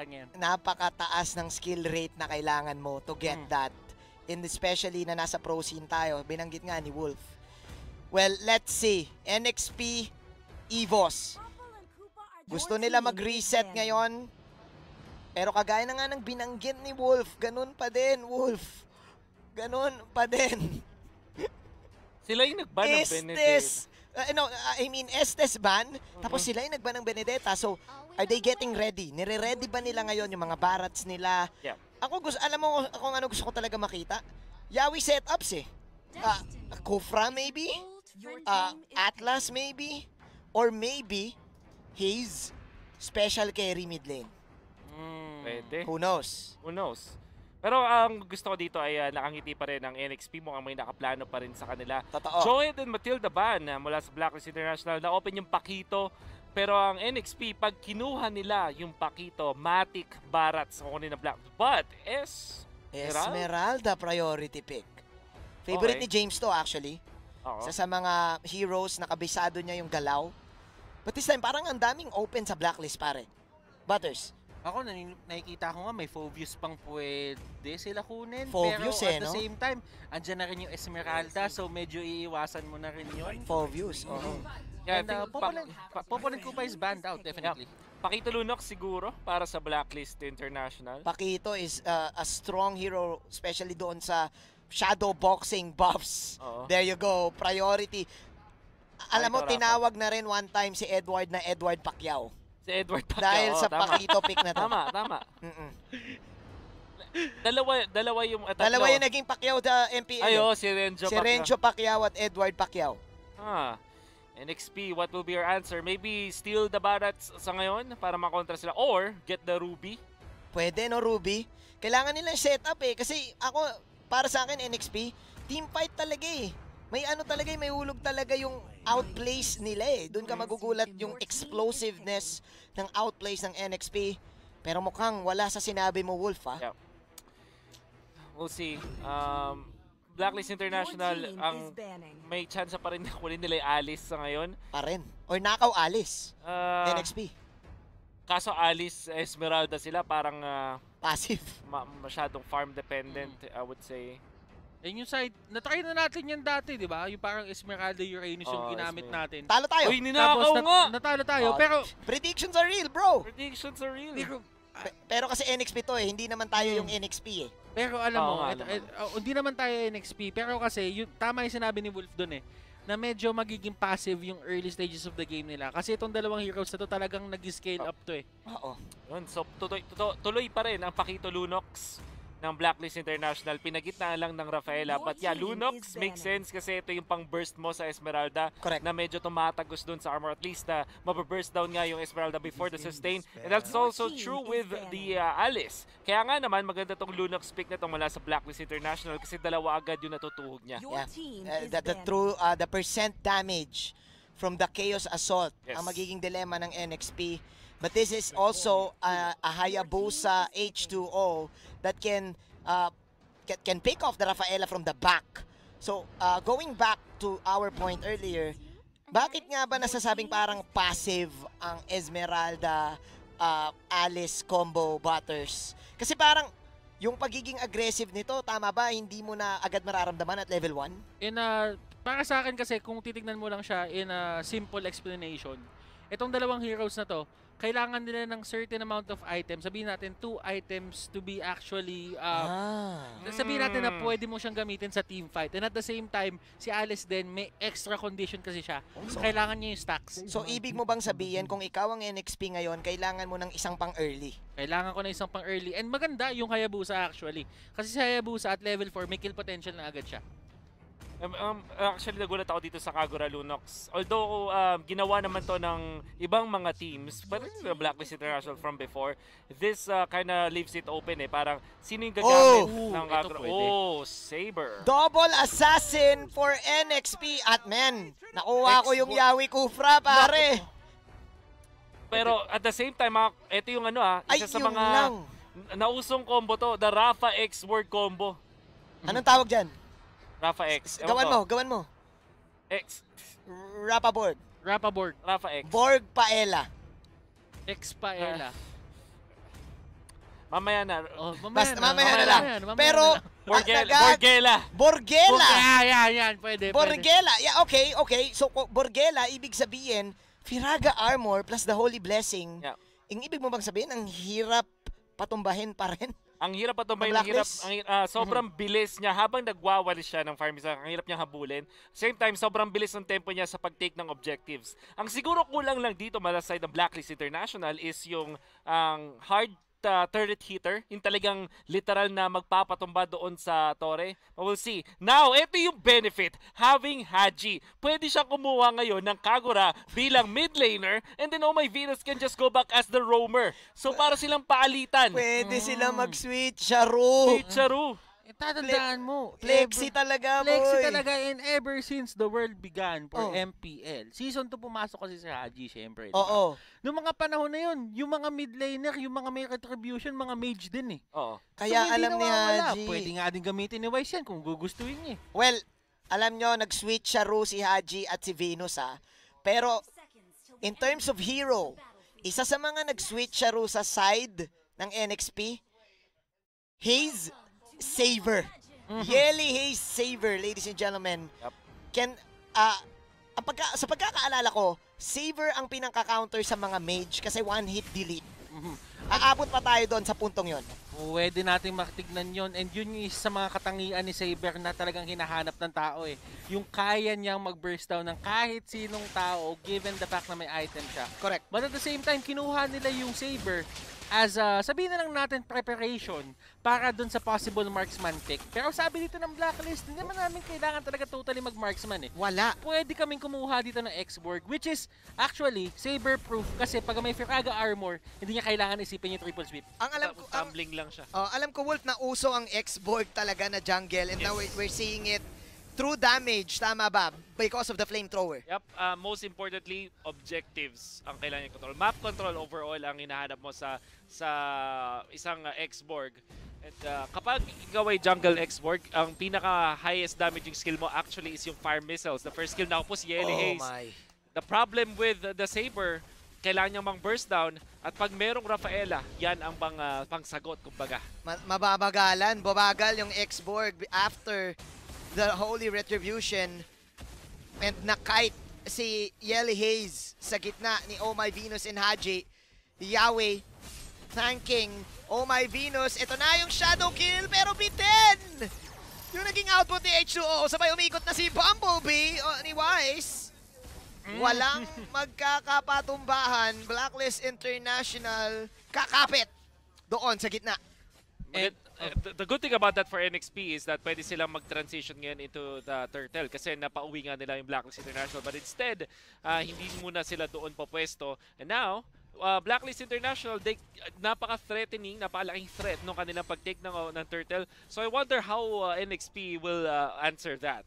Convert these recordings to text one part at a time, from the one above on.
Ganyan. napakataas ng skill rate na kailangan mo to get Mm. that. And especially na nasa pro scene tayo, binanggit nga ni Wolf. Well, let's see. NXP EVOS. Gusto nila mag-reset ngayon. Pero kagaya na nga ng binanggit ni Wolf, ganun pa din, Wolf. Ganun pa din. Sila yung nagban ng Benedict. Estes, uh, no, uh, I mean, Estes ban, tapos sila yung nagban ng Benedetta. So, are they getting ready? Nire-ready ba nila ngayon yung mga barats nila? Yeah. Ako gusto, alam mo kung ano gusto ko talaga makita? Yawi setups eh. Ah, Kufra maybe? Ah, Atlas maybe? Or maybe, Haze, special carry mid lane. Mm. Pwede. Who knows? Who knows? Pero ang gusto ko dito ay ah, nakangiti pa rin ang NXP. Mukhang may nakaplano pa rin sa kanila. Totoo. Joed and Matilda Ban ah, mula sa Blacklist International na-open yung Pakito. Pero ang NXP, pag kinuha nila yung Pakito, Matic, Barat sa kukunin na Black. But, S... Esmeralda priority pick. Favorite Okay. ni James to actually. Isa sa mga heroes na kabisado niya yung galaw. But this time, parang ang daming open sa blacklist, pare. Butters. Ako, nakikita ko nga may Phobius pang pwede sila kunin. Phobius pero eh, at the no? same time, andyan na rin yung Esmeralda, so medyo iiwasan mo na rin yun. Four views. Oo. Yeah, I And uh, Popolan, pa- Popolan Kupa is banned out, definitely. Pakito Lunox siguro para sa Blacklist International. Pakito is uh, a strong hero, especially doon sa shadow boxing buffs. Oo. There you go. Priority. Alam mo, Pakito Rafa. tinawag na rin one time si Edward na Edward Pacquiao. Si Edward Pacquiao. Dahil sa tama. Pakito pick na to. Tama, tama. Mm-mm. Dalawa, dalawa yung at. Dalawa yung naging Pacquiao sa MPL. Ay, eh. oh, si Renjo si Pacquiao. Rencho Pacquiao at Edward Pacquiao. Ah. NXP, what will be your answer? Maybe steal the Barats sa ngayon para makontra sila or get the Ruby? Pwede no, Ruby? Kailangan nilang setup eh. Kasi ako, para sa akin, NXP, team fight talaga eh. May ano talaga may hulog talaga yung outplays nila eh. Doon ka magugulat yung explosiveness ng outplays ng NXP. Pero mukhang wala sa sinabi mo, Wolf ah. Yeah. We'll see. Um, Blacklist International, ang may chance pa rin na kunin nila yung Alice sa ngayon. Pa rin. Or nakaw alis. Ah, NXP. Kaso Alice, Esmeralda sila parang ah, Passive. ma- masyadong farm dependent, I would say. And yung side, natry na natin yan dati, di ba? Yung parang Esmeralda Uranus yung Oo, ginamit Esmeralda. natin. Talo tayo. Uy, ninakaw nat- nga! natalo tayo, Oh, pero... Predictions are real, bro. Predictions are real. Pero, Pe- Pero kasi NXP to eh. Hindi naman tayo yung NXP eh. pero alam Oo mo, nga et- et- oh, hindi naman tayo NXP, pero kasi yung, tama yung sinabi ni Wolf doon eh, na medyo magiging passive yung early stages of the game nila. Kasi itong dalawang heroes na to talagang nag-scale up to eh. Oo. Yun, so tuloy, tuloy, tuloy pa rin ang Pakito Lunox ng Blacklist International. Pinagitnaan lang ng Rafaela. But yeah, Lunox makes sense kasi ito yung pang burst mo sa Esmeralda Correct. na medyo tumatagos dun sa armor. At least na mababurst down nga yung Esmeralda before the sustain. And that's also true with the uh, Alice. Kaya nga naman maganda tong Lunox pick na to mula sa Blacklist International kasi dalawa agad yung natutuhog niya. Yeah. Uh, the, the true uh, the percent damage from the chaos assault Yes. ang magiging dilemma ng NXP. But this is also uh, a Hayabusa H2O that can uh, can pick off the Rafaela from the back. So, uh, going back to our point earlier, bakit nga ba nasasabing parang passive ang Esmeralda uh, Alice combo Butters? Kasi parang yung pagiging aggressive nito, tama ba, hindi mo na agad mararamdaman at level 1? In a, para sa akin kasi, kung titignan mo lang siya in a simple explanation, itong dalawang heroes na to, kailangan nila ng certain amount of items. Sabihin natin, two items to be actually uh, ah. Sabihin natin na Mm. pwede mo siyang gamitin sa team fight. And at the same time, si Alice din, may extra condition kasi siya. So, kailangan niya yung stacks. So, ibig mo bang sabihin, kung ikaw ang NXP ngayon, kailangan mo ng isang pang early? Kailangan ko na isang pang early. And maganda yung Hayabusa actually. Kasi si Hayabusa at level 4, may kill potential na agad siya. Um, um, actually, nagulat ako dito sa Kagura Lunox. Although, um, ginawa naman to ng ibang mga teams, but the Blacklist International from before, this uh, kind of leaves it open eh. Parang, sino yung gagamit Oh! ng Kagura? Oh, Saber. Double assassin for NXP at men. Nakuha ko yung Yawi Kufra, pare. Pero at the same time, ah, ito yung ano ah, Ay, isa sa yun mga lang. nausong combo to, the Rafa X word combo. Anong tawag dyan? Rafa X. Ewan Gawan ko. mo, gawan mo. X. Rapa board. Rapa board. Rafa X. Borg Paela. X pa Ela. Mamaya na. Oh, mamaya Basta na, mamaya na mamaya lang. mamaya Pero, na lang. Borgela. Nagag- Borgela. Borgela! Yeah, yeah, yan. Pwede, pwede. Borgela. Yeah, okay, okay. So, Borgela, ibig sabihin, Firaga Armor plus the Holy Blessing. Yeah. Ang ibig mo bang sabihin, ang hirap patumbahin pa rin? Ang hirap pa tumay, Ang ang hirap, ang, ah, sobrang bilis niya habang nagwawalis siya ng farm ang hirap niyang habulin. Same time, sobrang bilis ng tempo niya sa pag-take ng objectives. Ang siguro kulang lang dito mala side ng Blacklist International is yung ang hard ah, turret hitter, yung talagang literal na magpapatumba doon sa tore. But we'll see. Now, ito yung benefit. Having Haji. Pwede siyang kumuha ngayon ng Kagura bilang mid laner and then Oh My Venus can just go back as the roamer. So para silang paalitan. Pwede sila mag-switch, Charo. Wait, Charu. Eh, tatandaan mo. Flexi ever- talaga, Flexi boy. talaga and ever since the world began for Oh. MPL. Season 2 pumasok kasi si Haji, syempre. Oo. ba? Noong mga panahon na yun, yung mga mid laner, yung mga may retribution, mga mage din eh. Oo. Kaya So, alam ni. Haji. Pwede nga din gamitin ni Wise yan kung gugustuhin niya. eh. Well, alam nyo, nag-switch Charo si Haji at si Venus ha. Pero, in terms of hero, isa sa mga nag-switch Charo sa side ng NXP, Haze Saver. Yeli Haze Saver, ladies and gentlemen. Yup. Can, ah, ang pagka, sa pagkakaalala ko, Saver ang pinaka-counter sa mga mage kasi one hit delete. Mhm. Aabot pa tayo doon sa puntong yon. Pwede nating makitignan yon and yun yung isa sa mga katangian ni Saber na talagang hinahanap ng tao eh. Yung kaya niyang mag-burst down ng kahit sinong tao given the fact na may item siya. Correct. But at the same time, kinuha nila yung Saber as a, sabihin na lang natin preparation para dun sa possible marksman pick. Pero sabi dito ng blacklist, hindi naman namin kailangan talaga totally mag-marksman eh. Wala. Pwede kaming kumuha dito ng X-Borg which is actually Saber proof kasi pag may Firaga armor, hindi niya kailangan isipin yung triple sweep. Ang alam ko, ang, Tumbling lang siya. Oh, alam ko Wolf na uso ang X-Borg talaga na jungle and now we're, we're seeing it through damage, tama ba? Because of the flamethrower. Yep, uh, most importantly, objectives ang kailangan yung control. Map control overall ang hinahanap mo sa sa isang uh, X-Borg. And uh, kapag ikaw ay jungle X-Borg, ang pinaka-highest damaging skill mo actually is yung fire missiles. The first skill na po si Yeli oh Hayes. my. The problem with the Saber, kailangan niyang mang burst down at pag merong Rafaela, yan ang pang, uh, pangsagot kumbaga. Ma- mababagalan, babagal yung X-Borg after the Holy Retribution and nakite si Yeli Hayes sa gitna ni Oh My Venus and Haji. Yahweh thanking Oh My Venus. Ito na yung shadow kill pero bitin! Yung naging output ni H2O, sabay umikot na si Bumblebee o, ni Wise. Walang magkakapatumbahan. Blacklist International kakapit doon sa gitna. And, uh, the, the good thing about that for NXP is that pwede silang mag-transition ngayon into the Turtle kasi napauwi nga nila yung Blacklist International but instead, uh, hindi muna sila doon papwesto. And now, uh, Blacklist International, they, uh, napaka-threatening, napakalaking threat nung kanilang pag-take ng, uh, ng Turtle. So I wonder how uh, NXP will uh, answer that.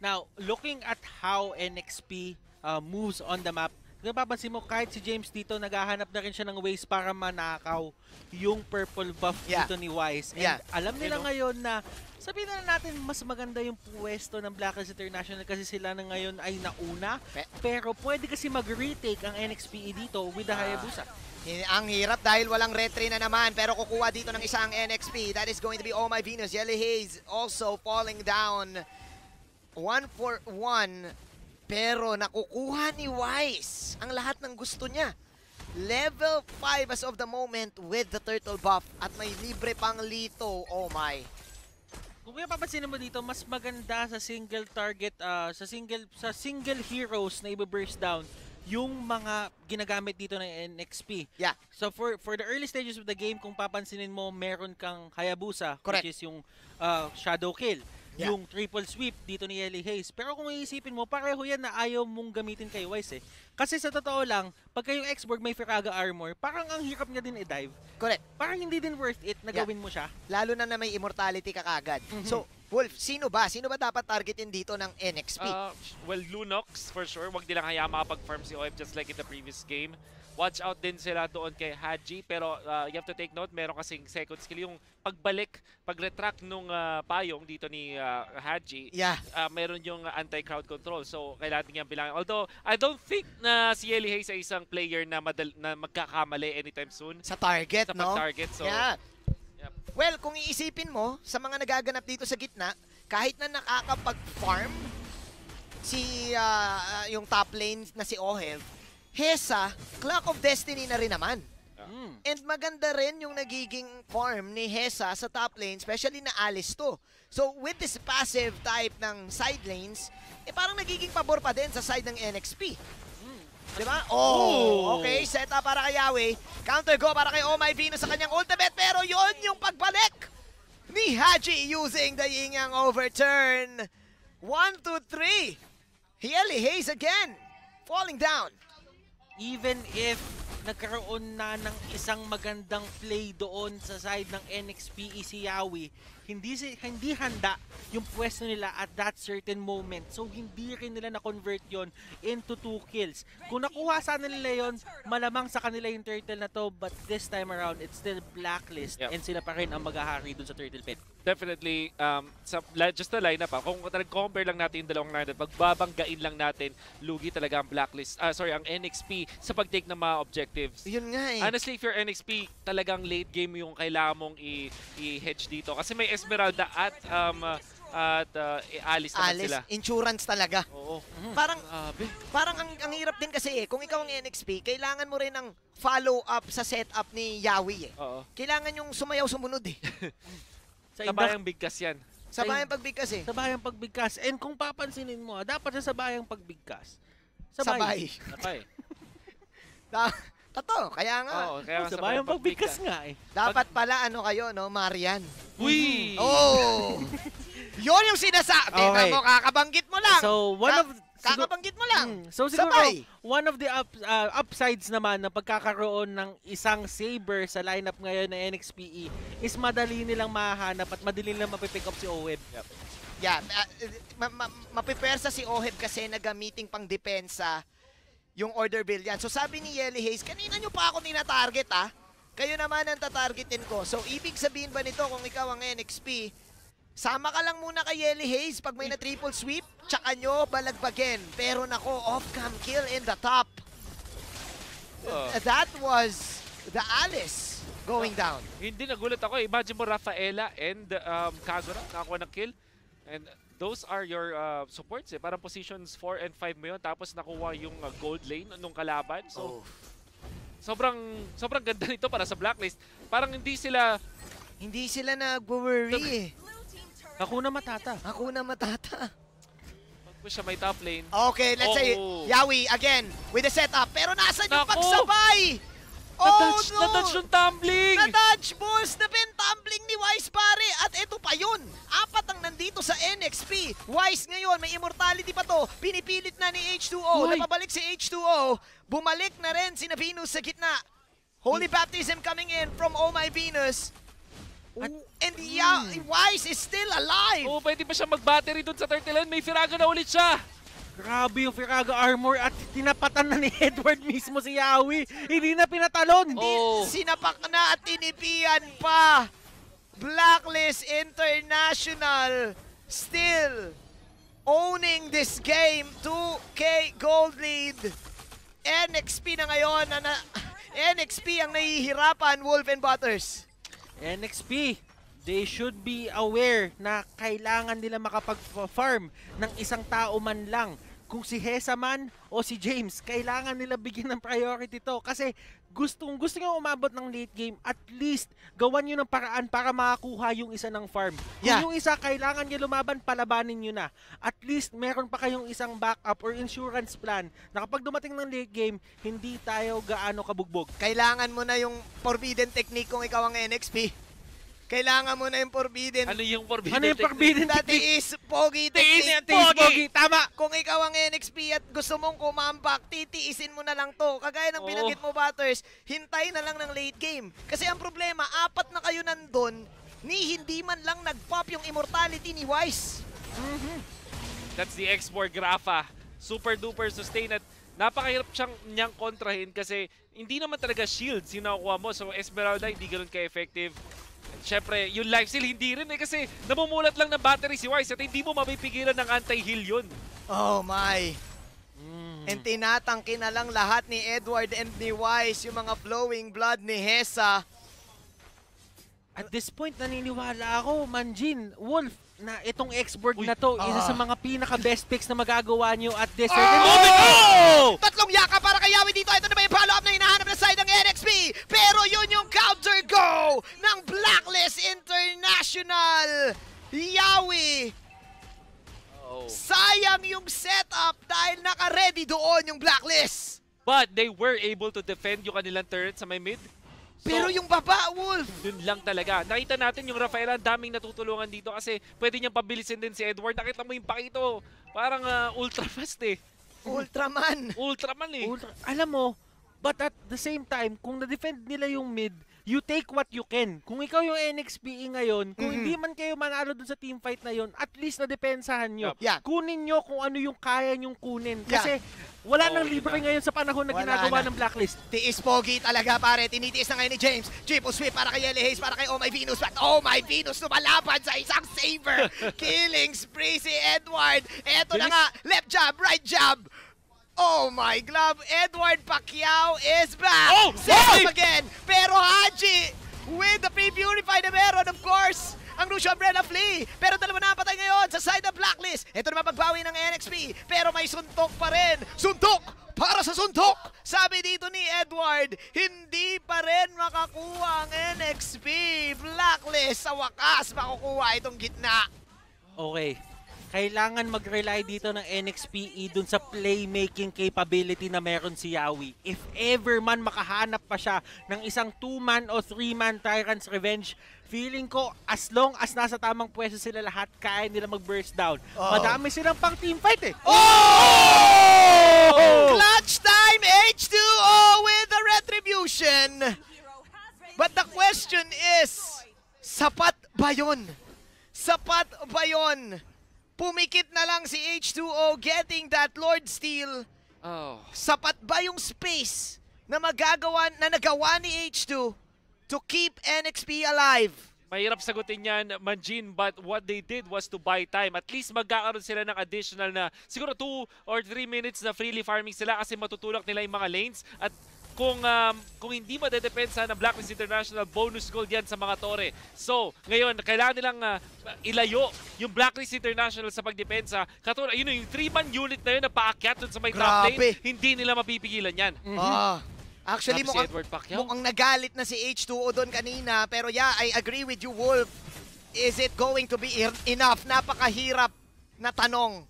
Now, looking at how NXP uh, moves on the map, napapansin mo kahit si James dito naghahanap na rin siya ng ways para manakaw yung purple buff Yeah. dito ni Wise. And Yeah. alam nila You know? ngayon na sabihin na natin mas maganda yung pwesto ng Blacklist International kasi sila na ngayon ay nauna. Pe- Pero pwede kasi mag-retake ang NXP dito with the Ah. Hayabusa. Ang hirap dahil walang retry na naman pero kukuha dito ng isang NXP. That is going to be Oh My Venus. Yelly Hayes also falling down. One for one. Pero nakukuha ni Wise ang lahat ng gusto niya. Level 5 as of the moment with the turtle buff at may libre pang lito. Oh my. Kung mapapansin mo dito, mas maganda sa single target, ah, sa single sa single heroes na i-burst down yung mga ginagamit dito ng NXP. Yeah. So for for the early stages of the game, kung papansinin mo, meron kang Hayabusa, Correct. which is yung ah, shadow kill. Yeah. Yung triple sweep dito ni Ellie Hayes. Pero kung iisipin mo, pareho yan na ayaw mong gamitin kay Wise eh. Kasi sa totoo lang, pagka yung X-Borg may Firaga armor, parang ang hirap niya din i-dive. Correct. Parang hindi din worth it na Yeah. gawin mo siya. Lalo na na may immortality ka kagad. Mhm. So, Wolf, sino ba? Sino ba dapat targetin dito ng NXP? Uh, well, Lunox for sure. Wag nilang hayaan makapag-farm si OF just like in the previous game. Watch out din sila doon kay Haji. Pero uh, you have to take note, meron kasing second skill. Yung pagbalik, pag-retract nung uh, payong dito ni uh, Haji, Yeah. uh, meron yung anti-crowd control. So, kailangan niyang bilangin. Although, I don't think na si Eli Hayes ay isang player na, madal na magkakamali anytime soon Sa target, sa no? pag-target. So, yeah. Yep. Well, kung iisipin mo, sa mga nagaganap dito sa gitna, kahit na nakakapag-farm si ah, ah, yung top lane na si Ohel, Hesa, Clock of Destiny na rin naman. Mm. And maganda rin yung nagiging farm ni Hesa sa top lane, especially na Alice to. So with this passive type ng side lanes, eh parang nagiging pabor pa din sa side ng NXP. Di ba? Oh, Oh. okay. Set up para kay Yahweh. Counter go para kay Oh My Venus sa kanyang ultimate. Pero yon yung pagbalik ni Haji using the Yin Yang overturn. 1, 2, 3. Hieli Hayes again. Falling down. Even if nagkaroon na ng isang magandang play doon sa side ng NXP si Yawi, hindi si, hindi handa yung pwesto nila at that certain moment. So hindi rin nila na-convert yon into two kills. Kung nakuha sana nila yon, malamang sa kanila yung turtle na to, but this time around it's still blacklist Yep. and sila pa rin ang maghahari dun sa turtle pit. Definitely, um, sa, just the lineup pa, kung compare lang natin yung dalawang lineup, pagbabanggain lang natin, lugi talaga ang blacklist, ah sorry, ang NXP sa pag-take ng mga objectives. Yun nga eh. Honestly, if you're NXP, talagang late game yung kailangan mong i- i-hedge dito. Kasi may Esmeralda at um, at uh, Alice naman Alice, sila. insurance talaga. Oo. Parang Grabe. parang ang, ang hirap din kasi eh, kung ikaw ang NXP, kailangan mo rin ng follow-up sa setup ni Yawi eh. Oo. Kailangan yung sumayaw sumunod eh. Sa Sabayang bigkas yan. Sabayan pagbigkas eh. sa bayang pagbigkas. And kung papansinin mo, ah, dapat sa sabayang pagbigkas. Sabay. Sabay. Ta- Totoo, kaya nga. Oo, kaya nga sa bayang pagbigkas nga eh. Dapat pala ano kayo, no, Marian. Uy! Oh! Yun yung sinasabi. Okay. mo, kakabanggit mo lang. So, one of... Kakabanggit mo lang. Mm, so siguro, Sabay. one of the up, uh, upsides naman ng pagkakaroon ng isang saber sa lineup ngayon ng NXPE is madali nilang mahanap at madali nilang mapipick up si Oweb. Yeah, uh, ma- ma- mapipersa si Oheb kasi na gamiting pang depensa yung order bill yan. So sabi ni Yeli Hayes, kanina nyo pa ako tina-target ah. Kayo naman ang tatargetin ko. So ibig sabihin ba nito kung ikaw ang NXP, sama ka lang muna kay Yeli Hayes pag may na triple sweep, tsaka nyo balagbagin. Pero nako, off-cam kill in the top. Oo. Uh, That was the Alice going down. Hindi nagulat ako. Imagine mo Rafaela and um, Kagura nakakuha ng kill. And those are your uh, supports eh. Parang positions 4 and 5 mo yun. Tapos nakuha yung uh, gold lane nung kalaban. So, sobrang sobrang ganda nito para sa blacklist. Parang hindi sila Hindi sila nag-worry eh. Hakuna Matata. Ako na matata. pag siya may top lane. Okay, let's say Oh. Yawi again with the setup. Pero nasan yung pagsabay? Oh Na-touch, no! na-touch yung tumbling! Na-touch, boss! Na tumbling ni Wise pare. At ito pa yun. Apat ang nandito sa NXP. Wise ngayon, may immortality pa to. Pinipilit na ni H2O. Why? Napabalik si H2O. Bumalik na rin si na Venus sa gitna. Holy Baptism coming in from Oh My Venus. At- And yeah, Wise is still alive. Oo, pwede pa siya mag-battery dun sa turtle lane. May Firaga na ulit siya. Grabe yung Firaga armor at tinapatan na ni Edward mismo si Yawi. Hindi na pinatalon. Oh. Sinapak na at tinipian pa. Blacklist International still owning this game. 2K gold lead. NXP na ngayon. Na, na, NXP ang nahihirapan, Wolf and Butters. NXP, they should be aware na kailangan nila makapag-farm ng isang tao man lang. Kung si Hesa man o si James, kailangan nila bigyan ng priority to. Kasi gustong gusto nyo umabot ng late game, at least gawan nyo ng paraan para makakuha yung isa ng farm. Kung Yeah. yung isa kailangan nyo lumaban, palabanin nyo na. At least meron pa kayong isang backup or insurance plan na kapag dumating ng late game, hindi tayo gaano kabugbog. Kailangan mo na yung forbidden technique kung ikaw ang NXP. Kailangan mo na yung forbidden. Ano yung forbidden Ano yung forbidden That technique? is Pogi Tiis Pogi. Tama. Kung ikaw ang NXP at gusto mong kumambak, titiisin mo na lang to. Kagaya ng Oo. binanggit mo, Butters, hintay na lang ng late game. Kasi ang problema, apat na kayo nandun, ni hindi man lang nag-pop yung immortality ni Wise. That's the X4 Grafa. Super duper sustain at napakahirap siyang niyang kontrahin kasi hindi naman talaga shields yung nakukuha mo. So Esmeralda hindi ganun ka-effective. Siyempre, yung life steal hindi rin eh kasi namumulat lang ng battery si Wise at hindi mo mapipigilan ng anti-heal yun. Oh my. Mm. And tinatangki na lang lahat ni Edward and ni Wise yung mga flowing blood ni Hesa. At this point, naniniwala ako, Manjin, Wolf, na itong Uy, na to, isa ah. sa mga pinaka-best picks na magagawa nyo at this certain Oh! moment. Oh! Tatlong yaka para kay Yawi dito. Ito na ba yung follow-up na hinahanap na side ng NXP? Pero yun yung counter go ng Blacklist International. Yawi, Oh. sayang yung setup dahil naka-ready doon yung Blacklist. But they were able to defend yung kanilang turret sa may mid. So, Pero yung baba, Wolf. Dun lang talaga. Nakita natin yung Rafaela, daming natutulungan dito kasi pwede niyang pabilisin din si Edward. Nakita mo yung pakito, parang ah, ultra fast eh. Ultraman. Ultraman eh. Ultra, alam mo, but at the same time, kung na-defend nila yung mid, you take what you can. Kung ikaw yung NXPE ngayon, kung Mhm. hindi man kayo manalo dun sa team fight na yun, at least na-depensahan nyo. Yeah. Kunin nyo kung ano yung kaya nyong kunin. Yeah. Kasi wala Oo, nang libre na. ngayon sa panahon na Wala ginagawa na. ng blacklist. Tiis pogi talaga pare. Tinitiis na ngayon ni James. Triple sweep para kay Yelly Hayes, para kay Oh My Venus. But Oh My Venus lumalaban sa isang saver. Killing spree si Edward. Eto na nga. Left jab, right jab. Oh my glove. Edward Pacquiao is back. Oh, Save again. Pero Haji with the pre-purify na meron, of course. Ang Lucio Umbrella Flea. Pero dalawa na patay ngayon sa side ng Blacklist. Ito naman pagbawi ng NXP. Pero may suntok pa rin. Suntok! Para sa suntok! Sabi dito ni Edward, hindi pa rin makakuha ang NXP. Blacklist sa wakas makukuha itong gitna. Okay. Kailangan mag-rely dito ng NXPE E dun sa playmaking capability na meron si Yawi. If ever man makahanap pa siya ng isang 2-man o 3-man Tyrant's Revenge, feeling ko as long as nasa tamang pwesto sila lahat, kaya nila mag-burst down. Oo. Madami silang pang team fight eh. Oh! Clutch time! H2O with the retribution! But the question is, sapat ba yun? Sapat ba yun? Pumikit na lang si H2O getting that Lord Steel. Oh. Sapat ba yung space na magagawa na nagawa ni H2 to keep NXP alive? Mahirap sagutin yan, Manjin, but what they did was to buy time. At least magkakaroon sila ng additional na siguro 2 or 3 minutes na freely farming sila kasi matutulak nila yung mga lanes. At kung um, kung hindi madedepensa ng Blacklist International, bonus gold yan sa mga tore. So, ngayon, kailangan nilang uh, ilayo yung Blacklist International sa pagdepensa. Katulad, yun yung 3-man unit na yun na paakyat dun sa may top Grabe. lane, hindi nila mapipigilan yan. Ah. Actually, Grabe si mukhang, Edward Pacquiao. mukhang nagalit na si H2O doon kanina. Pero yeah, I agree with you, Wolf. Is it going to be enough? Napakahirap na tanong.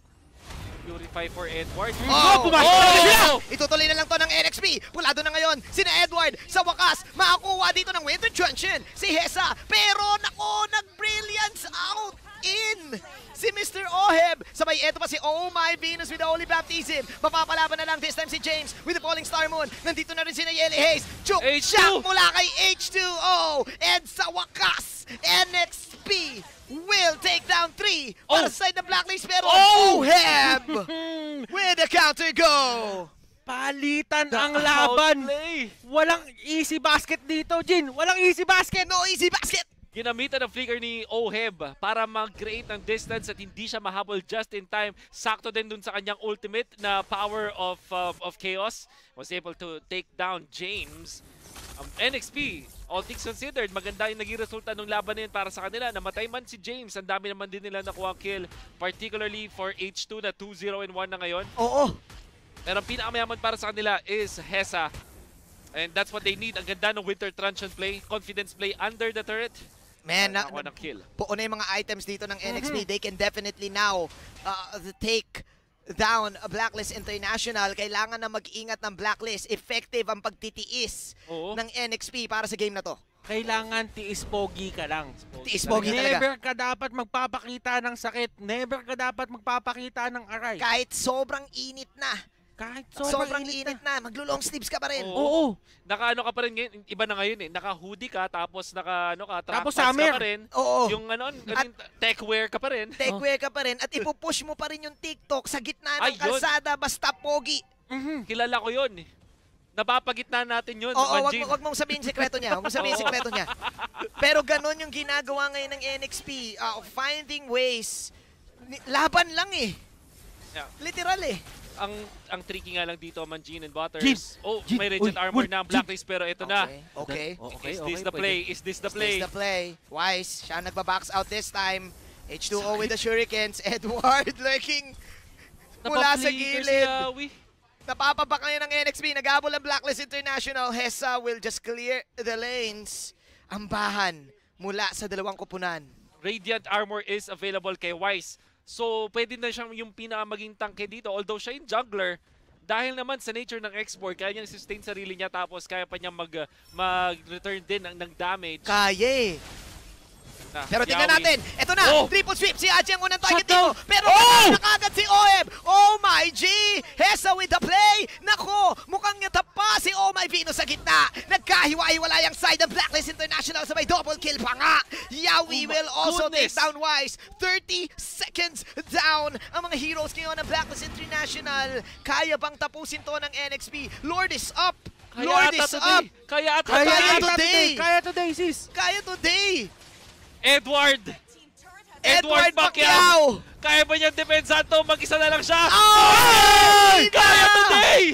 Purify for Edward. Oh, pumasok oh! na sila! Itutuloy na lang to ng NXP. Pulado na ngayon. Sina Edward sa wakas makakuha dito ng Winter Truncheon. Si Hesa. Pero nako, nag-brilliance out in si Mr. Oheb. Sabay eto pa si Oh My Venus with the Holy Baptism. Mapapalaban na lang this time si James with the Falling Star Moon. Nandito na rin si Nayeli Hayes. Chuk H2. shot mula kay H2O. And sa wakas, NXP will take down 3 para Oh. sa side ng Blacklist. Pero Oh. Oheb with the counter go. palitan The ang laban. outplay. Walang easy basket dito, Jin. Walang easy basket. No easy basket. Ginamitan ng flicker ni Oheb para mag-create ng distance at hindi siya mahabol just in time. Sakto din dun sa kanyang ultimate na power of uh, of chaos. Was able to take down James. Um, NXP, all things considered, maganda yung naging resulta ng laban na yun para sa kanila. Namatay man si James, ang dami naman din nila nakuha kill. Particularly for H2 na 2-0 and 1 na ngayon. Oo. Pero ang pinakamayaman para sa kanila is Hesa. And that's what they need. Ang ganda ng Winter Truncheon play. Confidence play under the turret. Man, na, Nakuha ng kill. buo na yung mga items dito ng NXP. They can definitely now uh, take down a Blacklist International. Kailangan na mag-ingat ng Blacklist. Effective ang pagtitiis Oo. ng NXP para sa game na to. Kailangan tiis pogi ka lang. Tiis pogi talaga. Never ka dapat magpapakita ng sakit. Never ka dapat magpapakita ng aray. Kahit sobrang init na. Kahit Sobrang, sobrang, init, na. Maglo-long sleeves ka pa rin. Oo. Oo. Naka ano ka pa rin ngayon, iba na ngayon eh. Naka hoodie ka tapos naka ano ka, trap Tapos summer. ka pa rin. Oo. Yung ano, ano tech wear ka pa rin. Techwear ka pa rin at ipupush mo pa rin yung TikTok sa gitna ng Ay, yun. kalsada basta pogi. Kilala ko yun. eh. Napapagitna natin yun, Oo, wag, wag mong sabihin sikreto niya. Wag mong sabihin sikreto niya. Pero ganun yung ginagawa ngayon ng NXP. uh, finding ways. Ni- Laban lang eh. Yeah. Literal eh. Ang ang tricky nga lang dito, Manjin and Butters. Jin! Oh, Jin! may Radiant Uy, Armor uy, na ang Blacklist pero ito na. Okay. Okay. Okay, Is okay, this the pwede. play? Is this the play? Plays the play. Wise, siya ang nagba-box out this time. H2O with the shurikens. Edward lurking mula sa gilid. Napapabak ngayon ng NXP. Naghabol ang Blacklist International. Hesa will just clear the lanes. Ambahan mula sa dalawang kupunan. Radiant Armor is available kay Wise. So, pwede na siyang yung pinakamaging tanke dito. Although siya yung jungler, dahil naman sa nature ng export, kaya niyang sustain sarili niya tapos kaya pa niya mag, uh, mag-return din ng, ng damage. Kaya eh. Pero tingnan natin. Ito na. Oh! Triple sweep. Si Aji ang unang target dito. Pero Oh! na kagad si OM. Oh my G. Hesa with the play. Nako. Mukhang natap pa si Oh my Venus sa gitna. Nagkahiwa-hiwalay ang side ng Blacklist International sa may double kill pa nga. Yawi Oh will also take goodness. down Wise. 30 seconds down ang mga heroes ngayon ng Blacklist International. Kaya bang tapusin to ng NXP? Lord is up. Kaya Lord is today. up. Kaya ata Kaya today. today. Kaya today, sis. Kaya today. Edward. Edward Edward Pacquiao. Kaya ba niyang depensa to? Mag-isa na lang siya. Ay! Kaya today!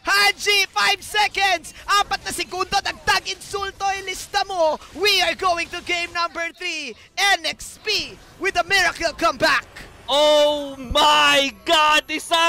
Haji, 5 seconds! Apat na segundo, dagdag insulto, ilista mo. We are going to game number 3. NXP with a miracle comeback. Oh my God! Isa